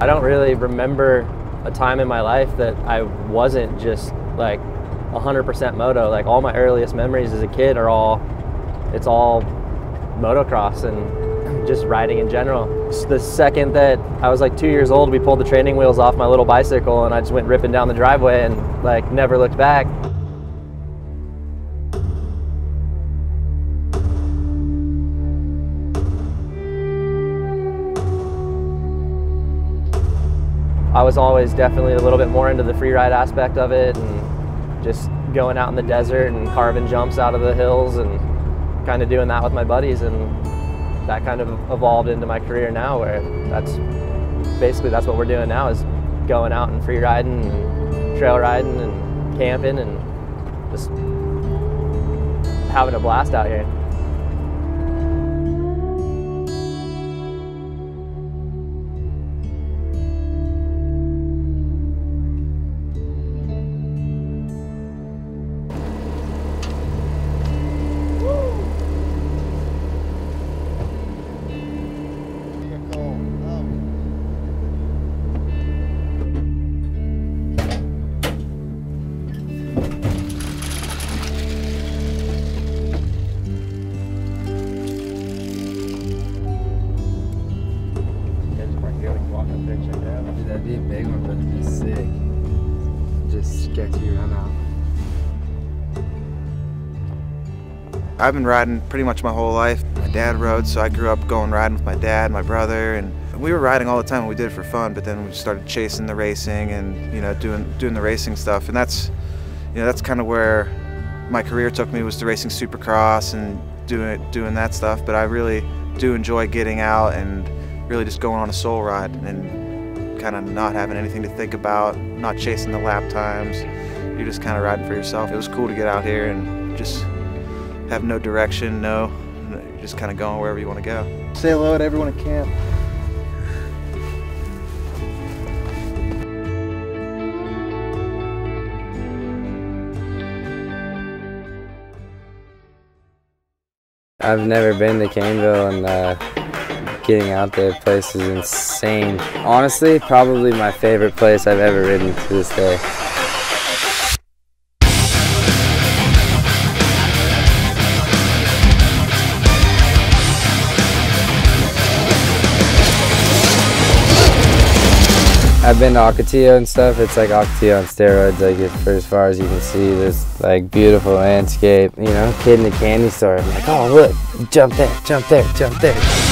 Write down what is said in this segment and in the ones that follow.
I don't really remember a time in my life that I wasn't just like 100% moto. Like all my earliest memories as a kid are all, it's all motocross and just riding in general. The second that I was like two years old, we pulled the training wheels off my little bicycle and I just went ripping down the driveway and like never looked back. I was always definitely a little bit more into the free ride aspect of it and just going out in the desert and carving jumps out of the hills and kind of doing that with my buddies and that kind of evolved into my career now where that's basically that's what we're doing now is going out and free riding and trail riding and camping and just having a blast out here. That'd be a big one, but it'd be sick. Just sketchy run out. I've been riding pretty much my whole life. My dad rode, so I grew up going riding with my dad, my brother, and we were riding all the time. We did it for fun, but then we started chasing the racing and you know doing doing the racing stuff, and that's you know that's kind of where my career took me was to racing Supercross and doing doing that stuff. But I really do enjoy getting out and really just going on a soul ride and kind of not having anything to think about, not chasing the lap times. You're just kind of riding for yourself. It was cool to get out here and just have no direction, no, you're just kind of going wherever you want to go. Say hello to everyone at camp. I've never been to Caineville and uh, getting out there, place is insane. Honestly, probably my favorite place I've ever ridden to this day. I've been to Ocotillo and stuff. It's like Ocotillo on steroids. Like for as far as you can see, this like beautiful landscape. You know, kid in the candy store. I'm like, oh look, jump there, jump there, jump there.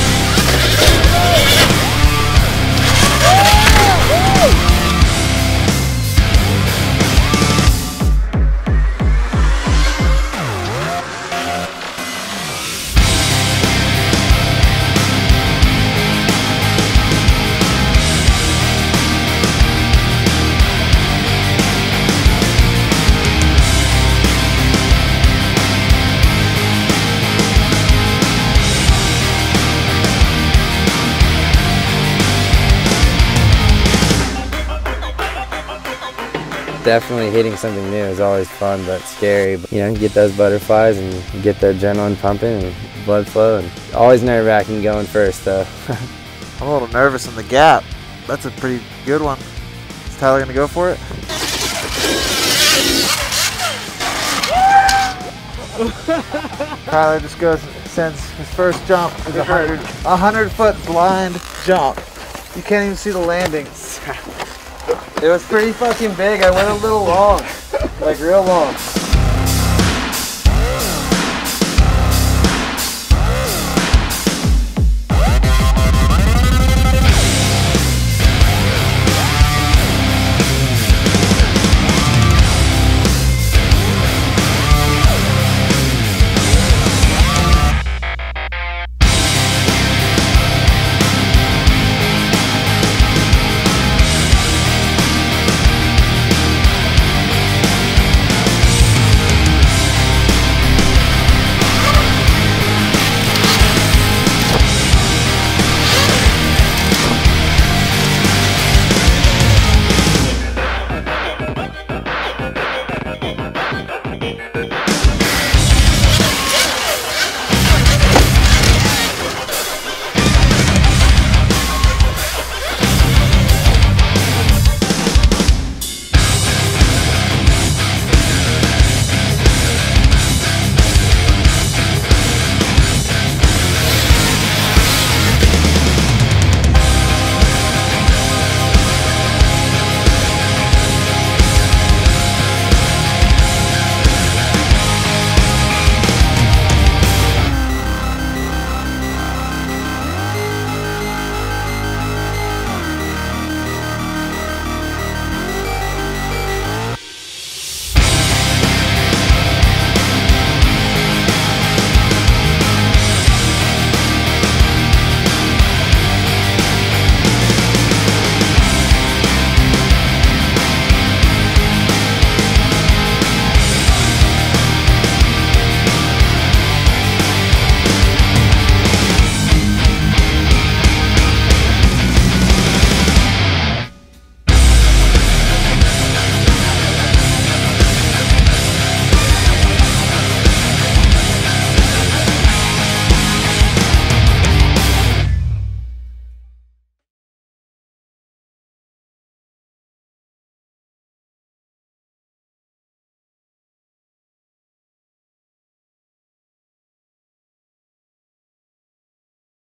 Definitely hitting something new is always fun but scary. But, you know, you get those butterflies and get the adrenaline pumping and blood flow. And always nerve wracking going first though. I'm a little nervous in the gap. That's a pretty good one. Is Tyler gonna go for it? Tyler just goes, sends his first jump is a hundred, a hundred foot blind jump. You can't even see the landing. It was pretty fucking big. I went a little long, like real long.